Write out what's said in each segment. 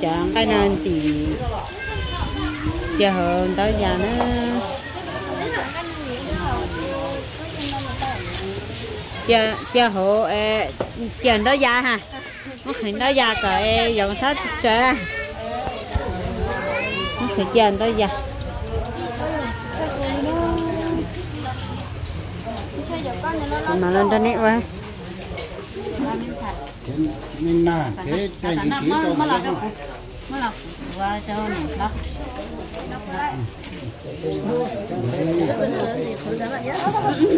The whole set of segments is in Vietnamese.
chọn cái nên thì chờ hơn tới giờ nó chờ chờ hộ chờ đó ra ha. Nó hình đó ra cởi dòng thết trẻ nó phải chờ đó ra mà lên trên nét quá mình nà cái cái gì chỉ cho mà nó mới là qua cho đó.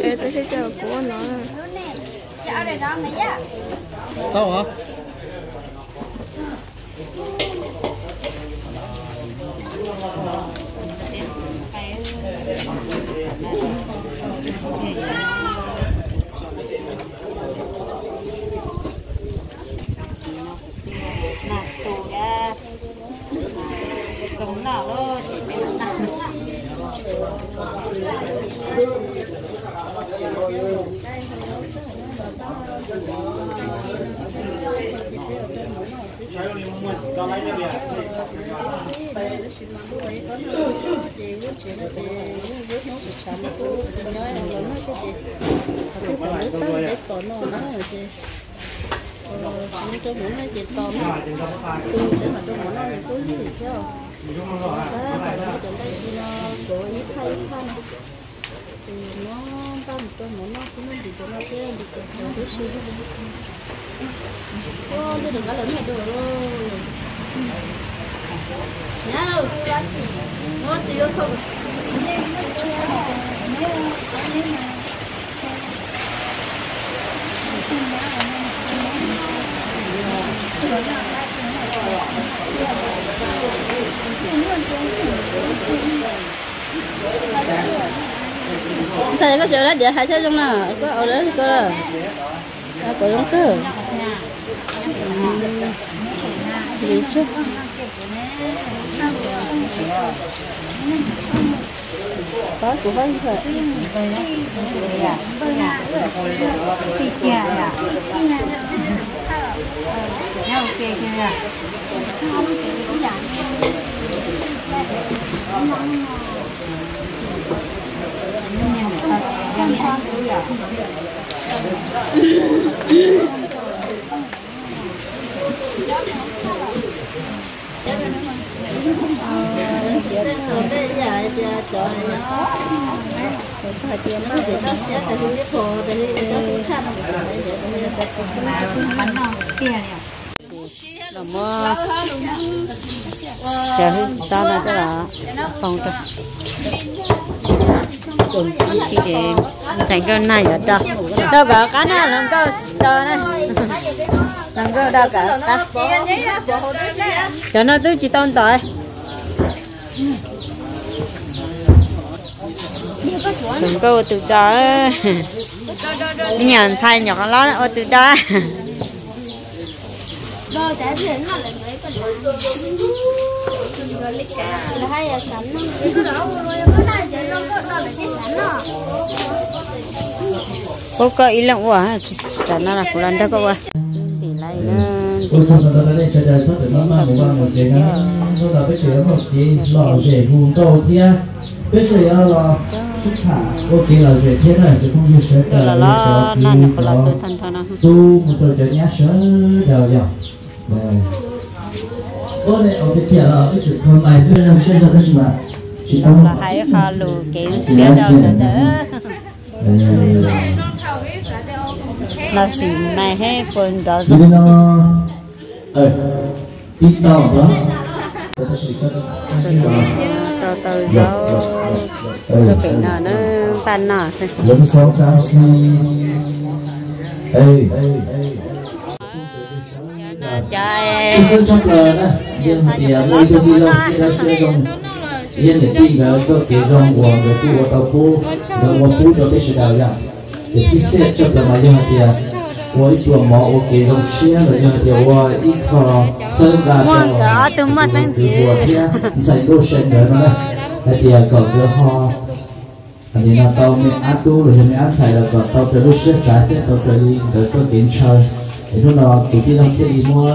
Ê, tôi thấy chờ của nó tao hả cho muốn nó chỉ tóm tôi để mà tôi muốn nó thì tôi gì chứ đó còn nó đây thì nó có thay khăn thì nó ba một tôi muốn nó cũng nó bị cho nó thế bị cho nó cái suy ô tôi đừng có lớn này được rồi. Nhau nó chỉ có không? Sao có chỗ đó? Để hai thế trong nào có ở đó cơ à có trong cơ gì chứ có của hơi thôi thịt chả à nhau chưa à tôi bây cho nó phải tiền nó để nó sẽ chăn bánh nào tiền à là mơ chờ hư sao là tức là phòng cho cùng chị chị thành cái này ở đâu? Đâu cả cái này làm cái chờ này. Làm cái đâu cả ta? Cho nó tứ chỉ tôn tội có ô từ đó. Nhà thay nhỏ lắm ô từ đó. Rồi trả tiền nó lại mấy cái rồi lấy cả là hai giờ sẵn nó đó này có đó là cô có ý lặng quá. Cho nó là của lần đó có quá. Thì lại nó tôi cho nó là để cho đời được nó mà một bằng một chuyện đó tôi là cái chuyện một lò rể vùng đầu thia biết rồi à là xuất thả. Ok là rể thế này sẽ không như là lo nó là của lần tôi thân thân tu một trò cho nhá sớ đầu dòng rồi. Ô này ở cái kia là cái chuyện không ai sẽ làm sẽ ra cái gì đâu rồi đó. là hai kho lù kiểu đi đâu nữa đỡ là xì này hết phần đó Jadi nó ờ đi tao đó Tôi sẽ có cái gì mà từ từ đó cái cái nào nó pan nào giống sáu trăm si ê ê yên để tin vào cho cái dòng của người tu ở tàu phu và ngọc phu cho cái sự đạo dạng để khi xét cho là mà như hạt tiền của ít tuổi mỏ của cái dòng xe là như hạt của ít phò sơn ra cho nó từ mặt bên kia giải đô sen rồi nó hạt tiền cỏ cửa ho. Tại vì là tao mẹ áp tu rồi thì mẹ áp xài là còn tao tới lúc xếp giá thế tao tới đi tới tôi kiến chơi. Thế lúc nào tụi kia trong kia đi mua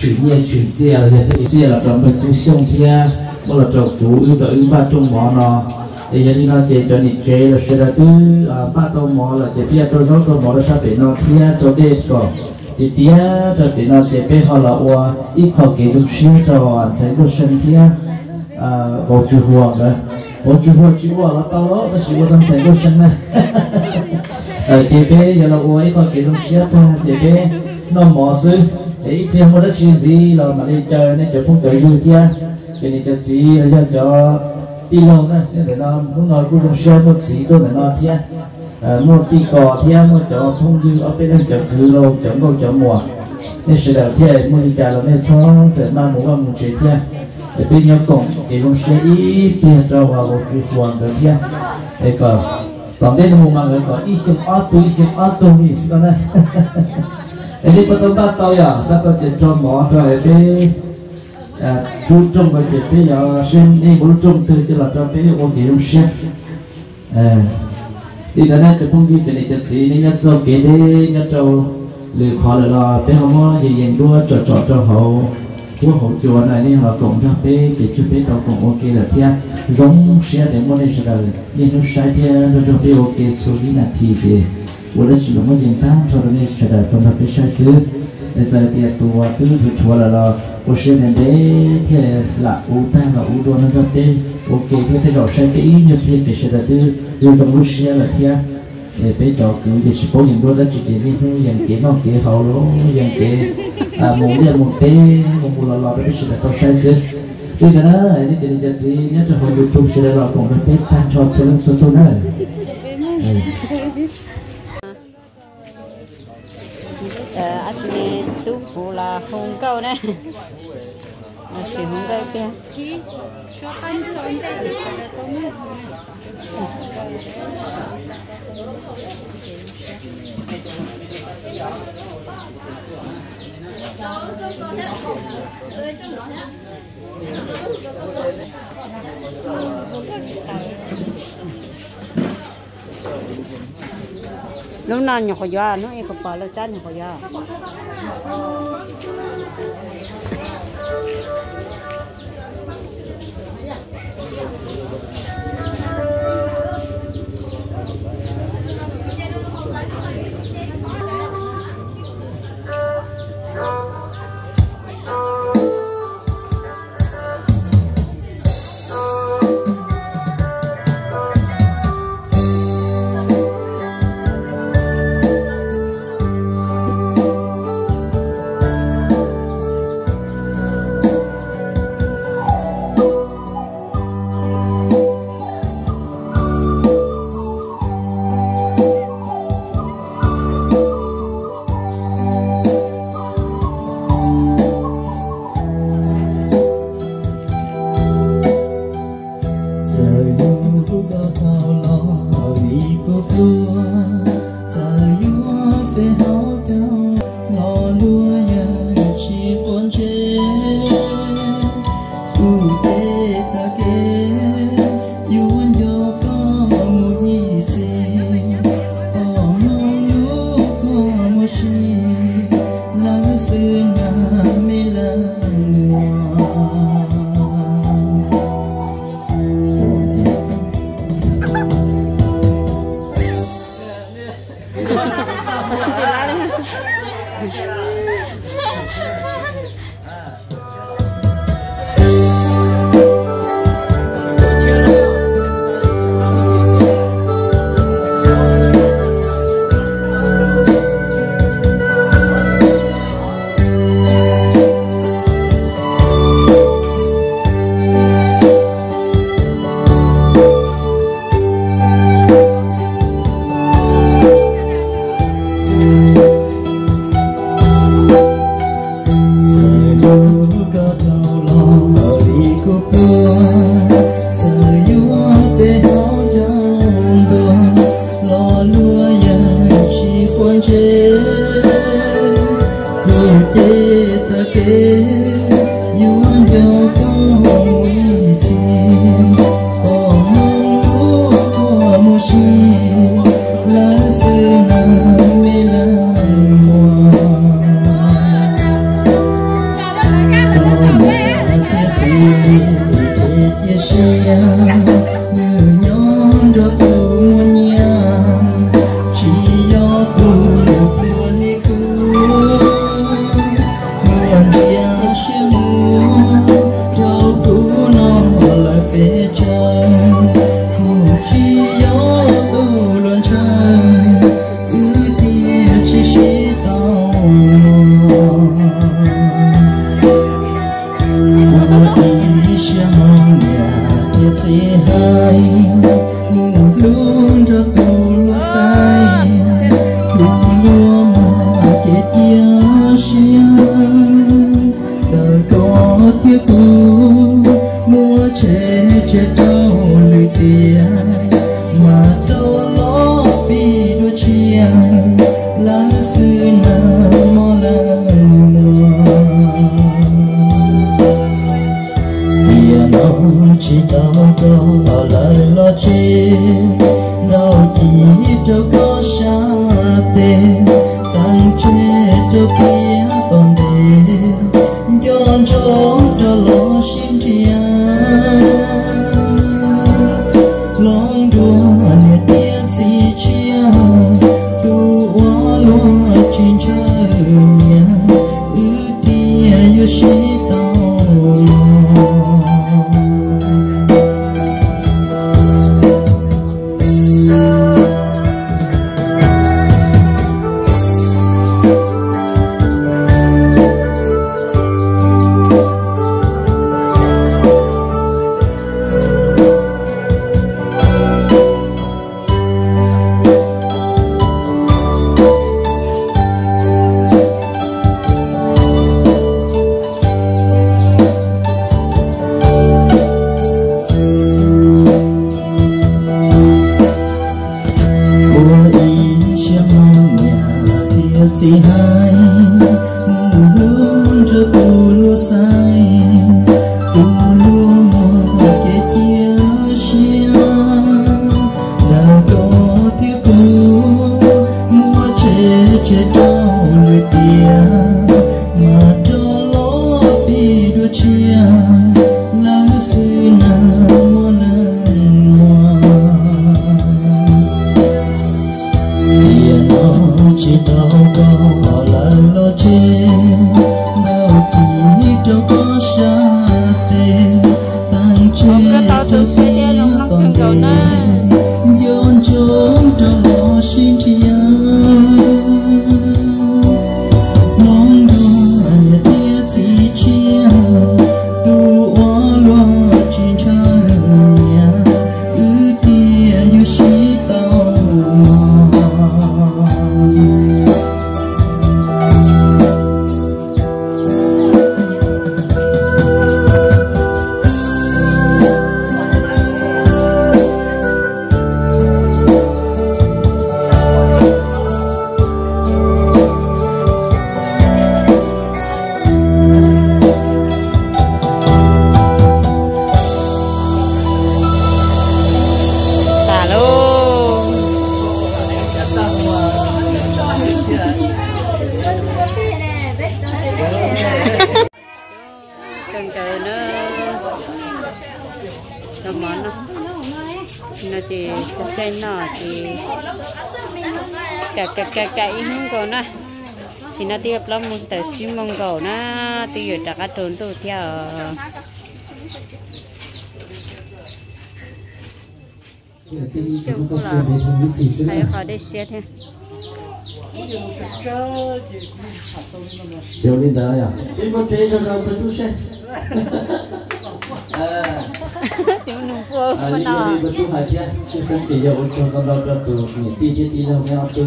chuyển nhiên chuyển tiền rồi thì chia là còn mình tu xong kia một là trong cú ưu đỡ ưu ba trong mỏ nó. Thì giờ đi nó chế cho nịt chế là sẽ là thứ à, ba tàu mỏ là chế tia trong đó tàu mỏ là sao để nó tia cho đây còn thì tia cho để nó chế bé họ là qua ít họ kể được xí cho anh sẽ có sinh tia à bộ chữ huang đó bộ chữ huang chữ huang là tao đó nó chỉ có tâm sẽ có sân này. Ở chế bé giờ là qua ít họ kể được xí cho chế bé nó mỏ sư ấy thì không có chuyện gì là mà đi chơi, nên chơi không chơi vui kia cho nên cho chị ờ, cho cho đi lâu nữa nên để nó muốn nói cũng không xe một xí tôi để nó thiên ờ, một tí cò thiên một chỗ thông dư, ở bên đây chỗ thứ lâu chỗ ngô, chỗ mùa. Nên sự đạo thiên một đi trả là nên cho để mà muốn làm một chuyện thiên để bên nhau cùng cái không sẽ ít tiền cho vào một cái hoàn được thiên để còn còn đây là một mà người có ít xem ớt túi xem ớt túi gì sao này ini betul tak tahu ya satu jadi mau cho lại đi chú trọng cái chuyện bây giờ xem đi muốn trọng từ cho là cho bé ôn kỳ trong xem đi tới đây cái thông tin cái này cái gì nên nhớ cho cái đi nhớ cho lừa khó là là bé không có gì gì đua cho cho cho hậu của hậu chùa này nên họ cũng cho bé cái chú bé tao cũng ok là thia giống xe để mua này sẽ là nhưng nó sai thia nó cho bé ok số đi là thì thì 我的只能我简单说的那是的，跟他比赛时， giờ tiệt tù tư thì chùa là là ô xin đến thì là ô ta là ô đồ nó gặp đấy ok thế thì rõ sẽ cái như thế thì sẽ là tư lưu tâm lúc xe là thế để bé trò cứ để sự cố đó chỉ chỉ đi thôi dần kế nó kế hậu lỗ dần kế à muốn đi muốn té muốn muốn lò lò bé sự là chứ cái cái đó ấy thì tiền tiền gì nhất là hồi youtube sẽ là lò cũng là bé cho sẽ là số tôi là hùng câu đấy là chỉ hùng câu kia Thank you nó nào nhỏ khỏi gió nó em không bỏ là chán nhỏ khỏi gió 哈哈哈哈哈！哈哈哈哈哈！chi ta mon ko la la la chi dao ki to trốn tụ theo cũng là hay khó để xét ha chiều lên đó à đến một tế cho nó tôi sẽ à chúng nó vô à mà nó vì tu hai thiên chứ sinh chỉ giờ ôn trong con đâu cho tu nhị ti ti ti đâu nghe tu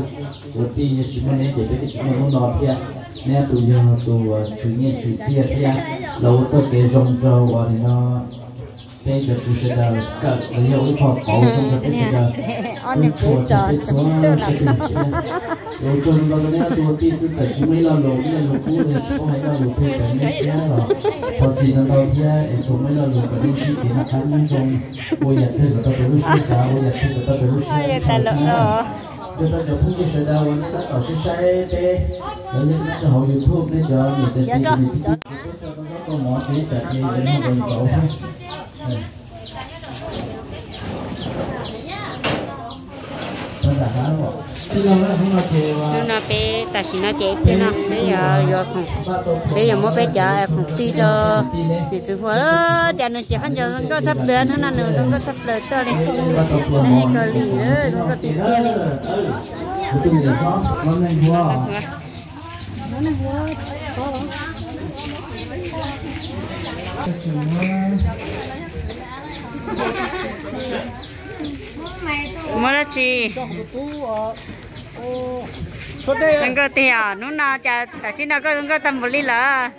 ôn ti như chúng mình để cái chúng mình muốn nói thiên nè tu giờ tu chủ nhị chủ chia thiên lâu tôi kể rong rau và thì nó đây là tu sẽ là lý do ôn phật khẩu trong cái sẽ là on những cái trò chấm tư là rồi trong đó nó tôi tin tôi phải chúng mấy lần rồi mấy lần cũ này có hai lần rồi tôi phải mấy xe rồi còn gì nó đâu thì em chúng mấy lần rồi cái đôi khi thì nó khá như trong bây giờ thì người ta phải lúc sao bây giờ thì người ta phải lúc xưa Bây giờ ta lỡ rồi. cho ta được phun cái sợi đầu nó ta ở xe xe thế rồi nên nó hậu youtube nên cho người ta Dạ, thì cho. thì cho nó có mỏ nó còn cậu Nó đã há rồi. Thì là nó nó nó bé ta chỉ nó chết chứ nó bây giờ giờ không bây giờ mới bé chờ không đi cho. Thì từ hồi đó chờ nó chỉ hắn giờ nó sắp đến hắn nữa nó có sắp đến tới đi. Này có lì nữa nó có tiền tiền đi mua là đừng có tiền nó nào chờ ta chỉ nó có đừng có tầm một ly là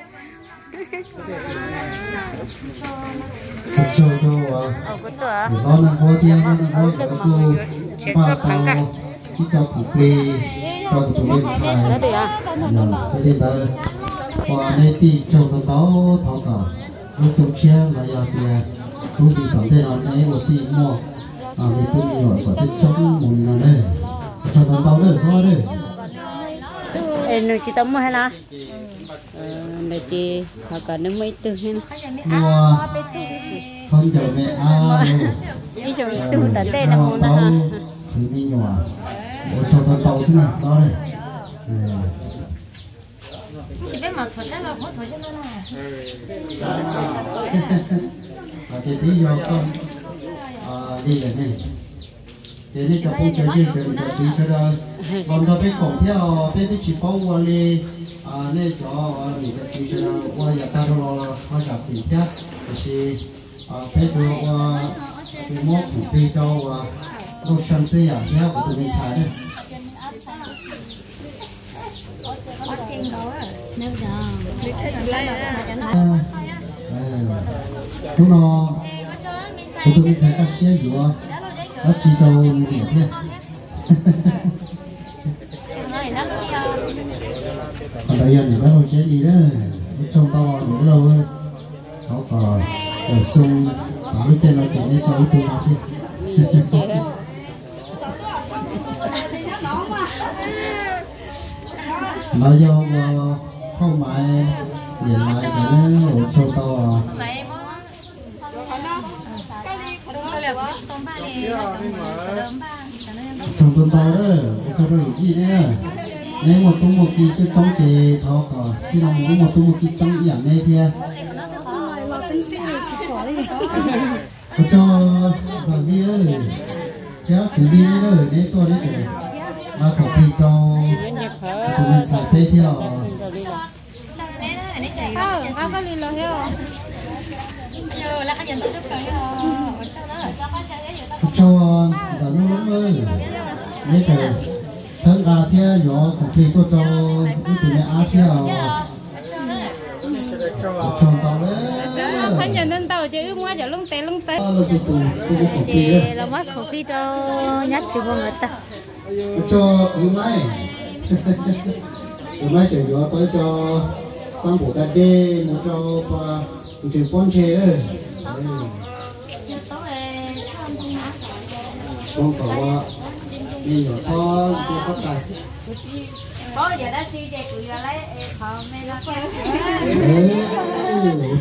Cho cho có năng có thiên có năng có Mình chế ba cho tàu chỉ cho cụ cho tụi đấy xài đi à. Rồi, thế nên trong tàu tàu thảo cỏ. Lúc sống chia là giờ thì lúc đi tổng nào này một tí mua à mình tôi đi gọi có thể trong một là đây trong tàu tàu đây có đây em nói chị tao mua hay là ờ nói chị họ cả nó mấy từ hen mua không chờ mẹ à đi cho từ tận đây là nó ha. thì đi nhỏ ở trong tàu tàu thế nào. Đó đây. Chỉ biết mà thổi sát là không thổi sát là và thế thì do con à, đi là này thế thì cho không chơi gì? Chơi được gì cho đó còn cho biết còn theo biết thì chỉ bảo qua đi à này cho mình cái gì cho đó qua nhà ta lo họ gặp gì chứ thì à biết được qua cái mốc của phi cho lúc sáng sẽ à theo của tụi mình xài nếu giờ chúng nó của tụi mình xài các xe gì đó nó chỉ mình hiểu thế nó còn bây giờ thì bắt đầu sẽ đi đó. Trong to nữa lâu ấy họ còn sông ở bên trên nó chạy lên cho tuổi nào thế nó do không phải nhìn lại cái nó ở trong to à. Trong tuần tàu đó cho nó hiểu gì đấy nếu mà tung một kỳ cái tông kỳ thọ cỏ khi nào muốn một tung một kỳ tông giảm này thì cho rằng đi ơi. Kéo cứ đi nữa rồi để tôi đấy mà khẩu thì cho nó tụi mình xài phê theo. Ờ bao cái lì lo heo giờ cho rằng nó lắm ơi. Đấy rồi thân gà theo gió khẩu thì tôi cho cái tụi mình áp theo trong tàu đấy. Phải nhận đến tàu chứ mua giờ lung tè lung tè là mất khẩu phi cho nhát xíu vào người ta cho yếu máy yếu máy chỉ gió tới cho sang bộ đa đê một cho một chuyện con ơi con cậu mình nhỏ to chưa có tài có giờ đã suy chạy tụi giờ lấy họ mê nó đấy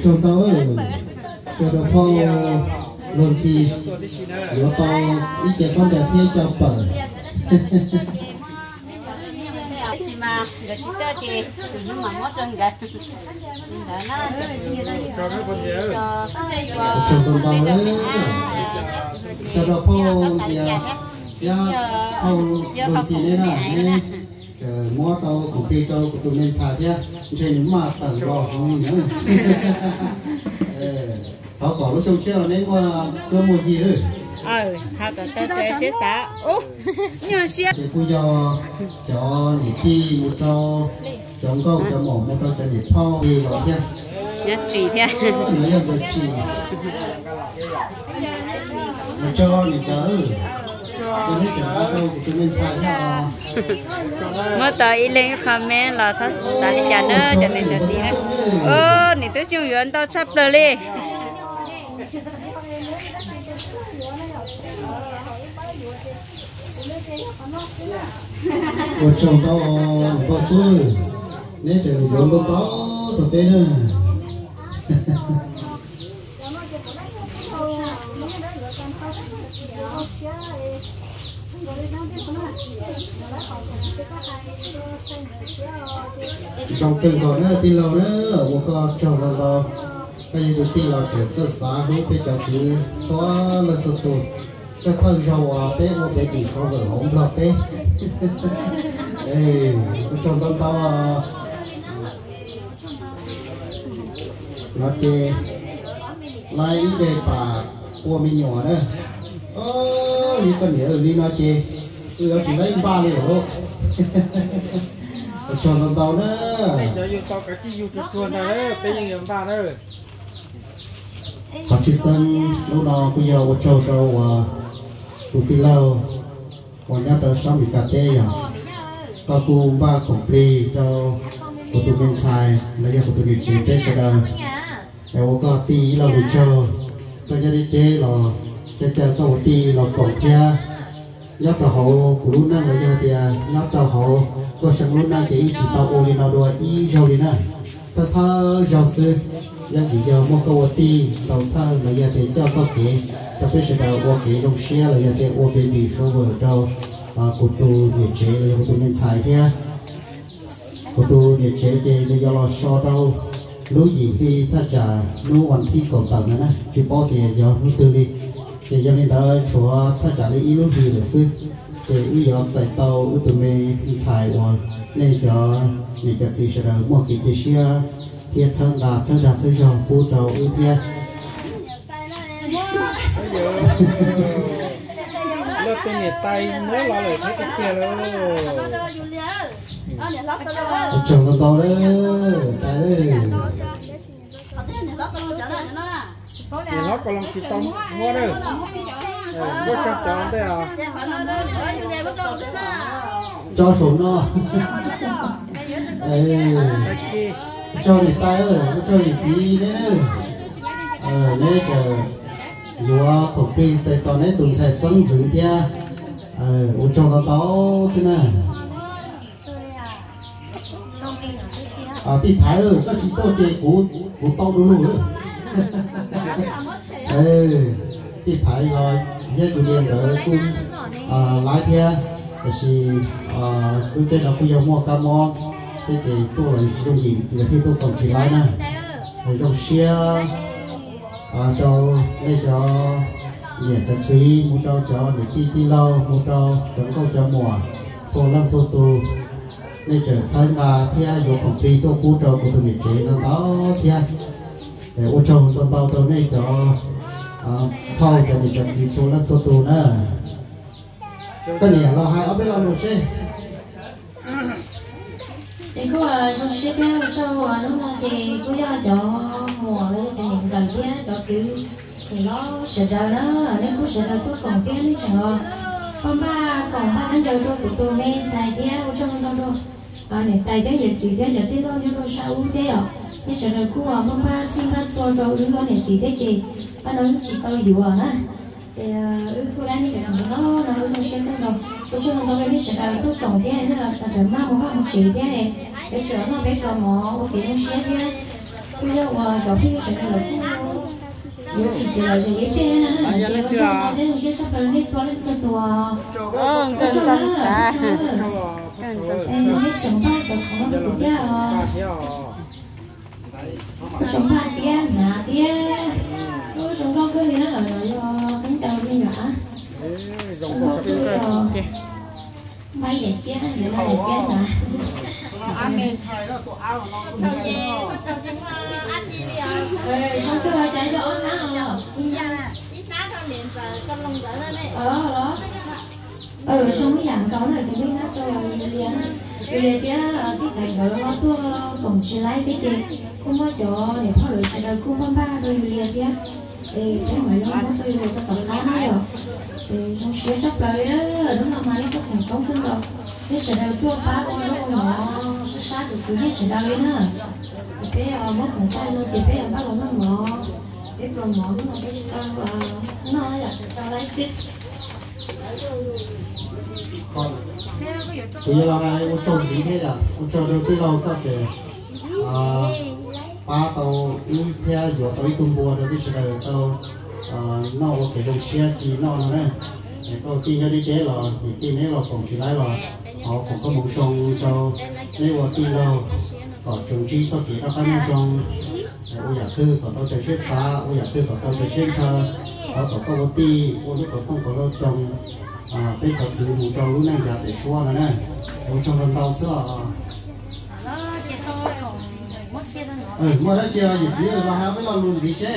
trong tao ơi. Cho nó phong luôn gì gió to ít trẻ con trẻ thiên cho bờ chị mà rồi chị cho chị nhưng mà mất chân gạch đó nó cho các con nhớ cho trong con tao đấy cho nó phô gì à ya phong luôn gì đấy là trời mua tàu của phi tàu của tụi mình xài chứ trên mà tầng lò không nhớ họ có lúc trong chiều nên qua cơ một gì rồi ờ họ có tới tới sẽ ô mà sẽ thì bây giờ cho nhị ti một cho chống câu cho mỏ một cho cho nhị phao đi vào nha nhát chỉ thế. Giật chỉ một cho nhị chớ. Mà tới lên comment là thật tại chả nữa cho nên là gì ơ nè tôi chưa yên tao sắp rồi đi một chồng tao một tôi. Nên thì giống tao tao tao tên nữa trong từng còn nữa, tin lâu nữa một con trong lần đó. Bây giờ tin lâu chuyển rất xa hướng bây giờ chú xóa lần sụt tụt cái thân dầu à bé một bé bị không được không được bé. Ê trong tâm tao à. Nó chê. Ý đề bà của mình nhỏ nữa ơ như con nhớ đi nó chê. Tôi chỉ lấy ba đi rồi cho tâm tao nữa cho yêu tao cái chi yêu chuột chuột này đấy bây giờ làm ba đấy. Họ chỉ sân lúc nào bây giờ 我 châu châu và tụ tí lâu còn nhớ tới sau bị cà tê à có cô ba cổng pli cho của tụ bên sai lấy giờ của tụ điều trị tê sẽ đâu để có tí lâu được cho có gia đình tê là cho cho có một tí là cổng kia nhóc tàu hậu của lúc năng là giờ thì nhóc tao hậu có sang lúc năng chỉ chỉ tao ô đi nào đùa ý rồi đi nè ta thơ giáo sư giờ chỉ giờ mua câu ti tàu thơ là giờ thì cho có thể cho biết sẽ đào ô kế trong xe là giờ thế ô bên bị số vừa đâu của tu nhiệt chế là của tu nên xài thế của tu nhiệt chế thì là lo so đâu lúc gì khi ta trả lúc hoàn thi cầu tầng nữa chỉ bỏ tiền giờ lúc tư đi thì cho nên đó chúa ta trả lấy ý lúc gì được sư thì ý dọn xài tàu ước tụi mình xài rồi nên cho nên cho gì sẽ đào mua cái chiếc xe thiệt sơn đà sơn đà sơn dầu phu trầu ưu tên nhiệt tay mới lo lời thấy cái kia luôn chồng con to đấy. Cái đấy thì nó còn lòng chỉ tông mua đây có sang chọn đây à? Cho số nó cái cho đi tay ơi nó cho đi gì đấy. Ờ nè chờ vừa cục đi sẽ tao nè tụi sẽ sống giữ tia ờ u cho tao tao xin nè à tí thái ơi có chỉ tôi chơi của của tao đúng rồi ê. Tí thái rồi nhớ tụi điên rồi cũng à lái theo thì à tôi chơi nó bây giờ mua cam mon thế thì tôi trong gì? Thì tôi còn chỉ lái nè thì trong xe à cho để cho nhà chân sĩ mua cho cho để ti ti lâu mua cho chuẩn câu cho mùa. Số lăng số tu nên trở sang và thia vô phòng ti tôi cú cho của tôi miền chế, nó đó thia để ô chồng tôi bao cho này cho thâu cho nhà chân sĩ số lăng số tu nữa cái này là hai ở bên lòng cô trong xe cái cho à lúc nào thì cô ra cho mùa lên thì hiện giờ kia cho cứu thì nó sẽ ra đó nên cô sẽ ra tôi còn kia nữa chờ ba, còn ba anh giờ tôi của tôi nên xài kia cô trong đâu rồi à để tay cái gì gì cái giờ đâu như tôi sao thế ạ? Nên sẽ là cô hòa con ba xin ba so cho đứa con này gì thế chị ba nói chỉ tao hiểu à nè thì cô đang đi cái nó nó trong xe cái đâu tôi nói đến sẽ là tôi tổng thế này là sản phẩm mà một một chỉ thế này bây giờ nó biết rồi mà ok nó xe thế bây giờ mà có khi sẽ là nhiều chỉ là chỉ cái thế này. Thì tôi cho nó đến sẽ sắp tới hết số lên số tua ờ cần cần cả em nó biết chồng ba được không được thế à. chồng ba tia nhà tia tôi chồng con cứ như thế là khánh chào đi nhỏ dùng một cái ok mấy vậy chứ vậy là vậy chứ mà ăn nên xài đó tụi áo nó Ê, xong cái hơi chạy cho ớt ná không? Nhờ ờ đó. Ừ xong cái dạng có này thì biết nó cho liền vì cái cái thầy vợ nó thua cùng chỉ lấy cái gì cũng có chỗ để phá lưỡi sẽ đời cũng có ba đôi liền kia. Thì cái mấy nó có tôi được tập khá nó rồi thì xong sẽ sắp tới đúng là mai nó có thành công hơn rồi cái sẽ đâu thua phá con nó nó sẽ sát được cái sẽ đấy nữa thì cái ờ, mất còn tay ờ, nó chỉ cái bắt đầu nó mỏ cái rồi ngọ ờ, nó cái tao nó là tao lấy xích bây giờ là ai muốn trồng gì thế là muốn trồng đầu tiên là các để à ba tàu đi theo dõi tới tung bùa rồi đi sẽ đời tàu à nó cái đồng xe chỉ nó nó này để có tin cho đi thế là thì tin đấy là còn chỉ lấy là họ cũng có một sông cho nếu mà tin đâu có chúng chỉ sau khi nó có những sông ôi giả tư có tao chơi xếp xa ôi giả tư có tao chơi xếp thơ họ có có một tí ôi lúc có không có đâu trồng à bây giờ thì một đầu lúc này giả để xua rồi này ôi trong lần tao xưa ừ mua đó chưa gì gì mà hai mới lo luôn gì chứ Ủa trốn này trốn con cho nên là đó 出生嘅不过系系系我系老老我哋系比较系老老公司啦，就是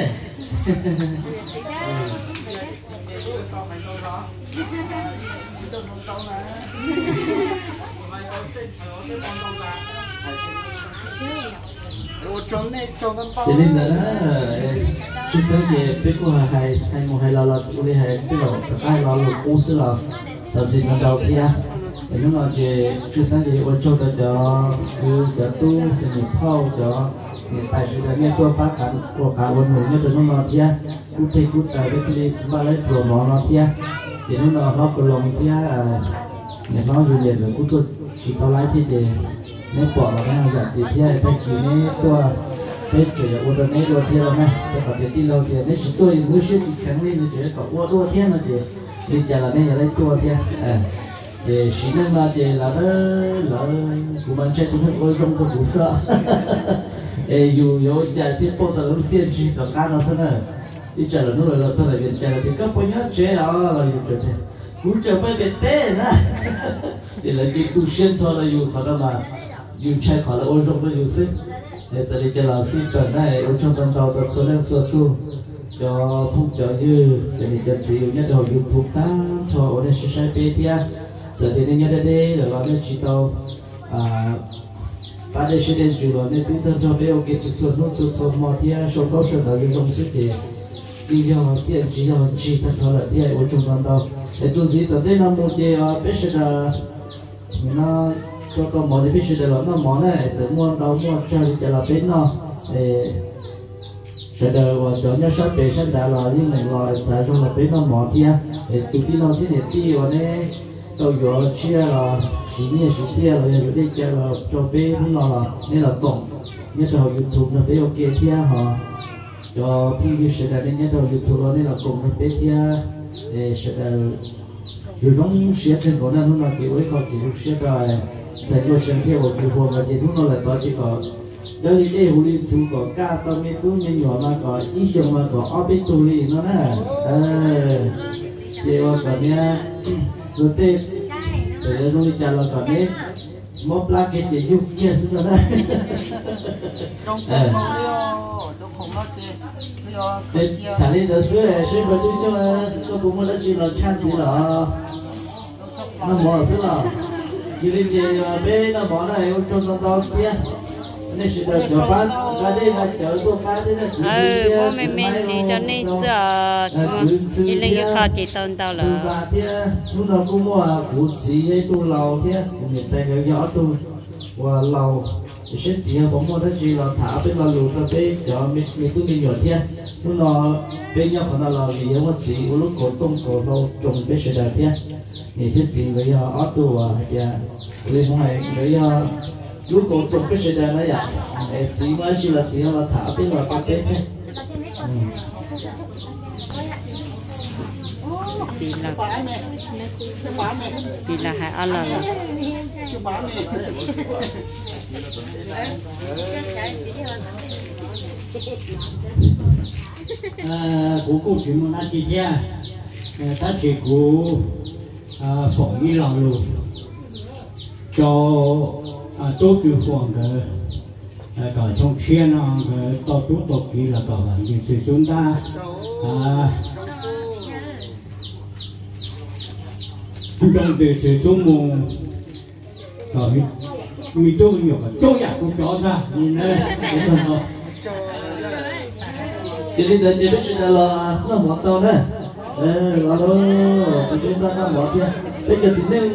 chị linh đã chú sớm về, biết của hai hai một hai lo lo cũng đi hai biết rồi cái lo lo cũng sẽ là tạo gì là đầu kia để nó là về chú sớm về ôn cho cho cho tu cho nhiều phao cho tại sự là nghe tôi phát cảnh của cả quân hùng như từ nó thia? Cú thầy cú tài với cái ba lấy đồ nó nó thia? Thì nó nó có lòng thia nhà nó dù liền rồi cú tôi chỉ tao lái thì để nếu bỏ nó cái giả chỉ thia thì kỳ này tôi thế chỉ là tô này đồ thia rồi nè tôi phải đi lâu thia nếu chỉ tôi nếu chỉ kháng lên chỉ có udah đồ thia là thì đi chả là nên là lấy tua thia. À, để chỉ nên là là đó là của mình chơi cũng hơi trong cái cuộc sợ. ê, dù dù tiếp bộ tờ lúc tiên chỉ tờ cá nó thế này đi chờ nó rồi là thôi là việc chờ là thì cấp bao nhiêu chế đó, là dù chờ cũng chờ phải biệt tế nè. Để là cái tu sinh thôi là dù khó đó mà. Dù chơi khó là ôn trong cái dù sinh để giờ đi chờ là sinh tuần này ôn cho tuần đầu tập số năm số tu cho phúc cho như để đi chờ gì nhất đầu dùng thuốc tám cho ôn để sẽ sai bê tia giờ thì nên nhớ đây là nó chỉ tao à ba đây sẽ đến chủ rồi nên tinh thần cho bé ok chút chút nốt chút chút mà thì số cao số đó dùng trong sức thì đi theo tiền chỉ là chỉ thật thôi là thì ở trong đó đâu để 做 gì tao đây là một cái à bé sẽ là cho con mỏ thì bé sẽ là nó mỏ này từ mua đâu mua chơi thì là bé nó. Để sẽ được và cho nhau sắp bé sẽ đã là những mình là giải trong là bé nó mỏ thì để tụi nó thì để đi và này tàu giờ chia là thì nghe chỉ chia là những cái chia là cho bé nó là nên là tổng nhớ cho youtube nó bé ok kia họ cho thì như sẽ là nên nhớ cho youtube nó nên là cùng nó bé kia để sẽ là rồi đóng sẽ trên cổ nên nó nó kiểu ấy chỉ được sẽ rồi sẽ có sinh kia một chữ mà thì nó là to chỉ có đó đi đây huli tu có ca tao mới tu như nhỏ mà có ý xong mà có ở bên tù li nó nè ờ thì ở cái này rồi tê nó là đấy móc lá cái chỉ giúp kia đấy trong xe màu đi trong nó thì bây giờ thế thằng đi tới suối này suối vào tôi cho là tôi cũng muốn là chỉ là chăn chỉ là nó mỏ xí là chỉ đi thì bé nó mỏ này trong trong tao kia ừ bố mẹ mẹ chỉ cho nên giờ chúng đi lên cái kho chỉ tao tao là lúc nào cũng mua cụ gì ấy tôi lầu thế người ta cái gió tôi. Và lầu sẽ chỉ là bóng mua đó chỉ là thả bên là lụt ra bên cho mình mình tôi mình nhỏ thế lúc nào bên nhau còn là vì nó chỉ lúc cổ tung cổ đâu trồng bên sẽ đạt thế thì thiết gì với ở tôi và lên nay với lúc cổ trồng bên sẽ đạt này à chỉ mới chỉ là chỉ là thả bên là cái bên thế thì là cái thì là hai ăn là cái à của cô chuyện mà chị ra ta chỉ của à phổ y lòng luôn cho à tôi cứ phòng cái à cả trong chiên nó cái to tú to kỳ là cả bản gì sự chúng ta à trong từ sự chúng mù rồi mình tôi nhiều cả chỗ nhà cũng chó ra nhìn đây cũng thật nó chỉ đi đến chỉ biết là là nó mỏ tàu đấy ờ là đó chúng ta đang bỏ kia bây giờ thì nên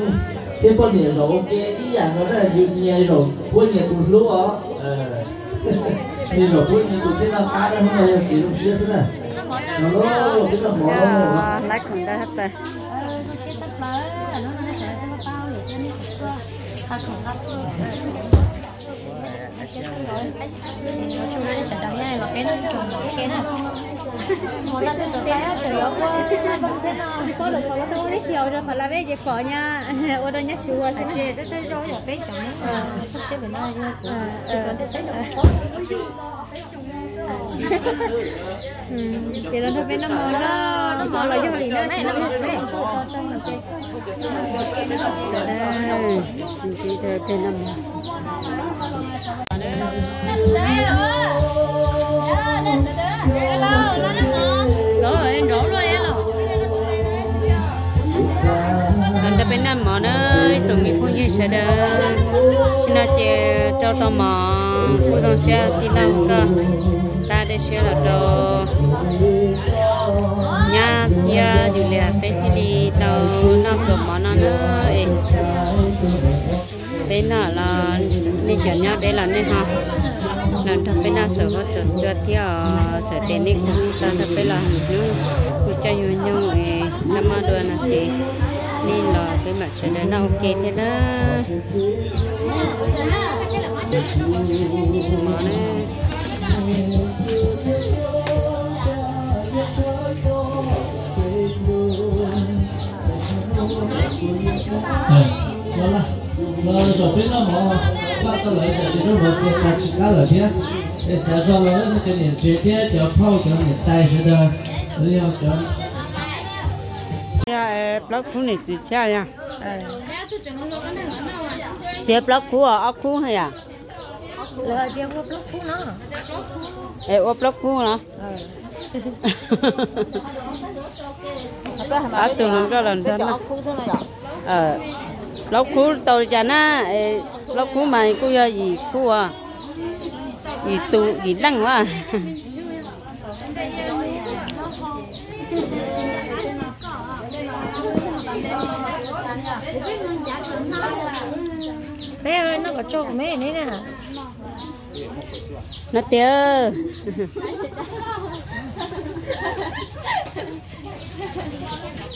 cái con này rồi ok ý là dùng nhẹ rồi cuối nhẹ cùng lúa ờ. Thì rồi cuối nhẹ cùng thế nào cá đó không là chỉ dùng xíu thế này. Nó đó cái nó mỏ Dạ, lấy còn đây hết rồi có được có tôi đi chiều rồi phải là bé dẹp phở nha ô đâu nhắc xíu qua sẽ tới tới rồi là bé chồng nó sẽ bị nói rồi ờ ờ thì nó thôi bé nó mò nó nó là do lì nó nó nó bé đây chỉ thế thế đó rồi em rổ luôn em anh đã bên nam mỏ nơi dùng mình cũng như sẽ được xin là chị cho tao mỏ phụ đồng xe thì làm cơ. Ta để xe là đồ. Nhà nhà dù là bé thì đi tàu nam cầm mỏ nó nữa bé nó là nên chuyển nhau để là nên ha lần thật bên nào sở có chuẩn cho theo sở tiền đi. Ta thật bên là những cũng cho nhiều nhau ấy năm mà đôi là chị nên là cái mặt sẽ đến ok thế đó. Mà này đó là là rồi video hấp dẫn ba cái lợi sẽ chỉ nó một sẽ ta chỉ cá để trả cho nó nó cái điện chế thế cho thâu cho điện tay sẽ đó rồi cho ya blog khu này chỉ cha nha chế blog khu à ốc khu hay à là blok pun lah. eh ốc blog khu nó à tụi mình có lần nó lah. ờ blog khu tàu cha na blog khu mà khu ya gì khu à? Gì tu gì đăng quá Bé ơi, nó có cho mẹ này nè. nó tiêu.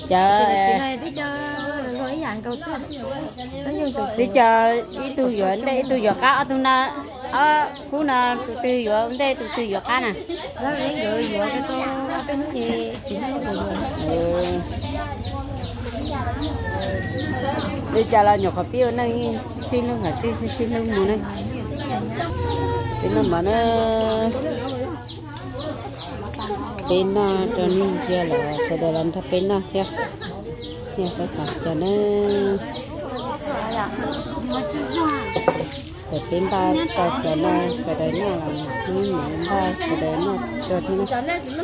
Chờ Nó như chụp đi chờ đi tu dựa đây tu dựa cá ở na ở khu na tu tu dựa đây tu tu dựa cá nè. Đó đến gửi vừa cái cô cái nước gì? Nó đi chờ là nhỏ cà phê này xin nó hả xin xin xin nó mua này. Xin nó mà nó bên nó cho nên kia là sẽ để làm thắp bên nó kia kia phải thật cho nó để bên ba cho cho nó cái đấy nó làm những món ba sẽ để nó cho thì nó. Cho nên chị nó.